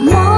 我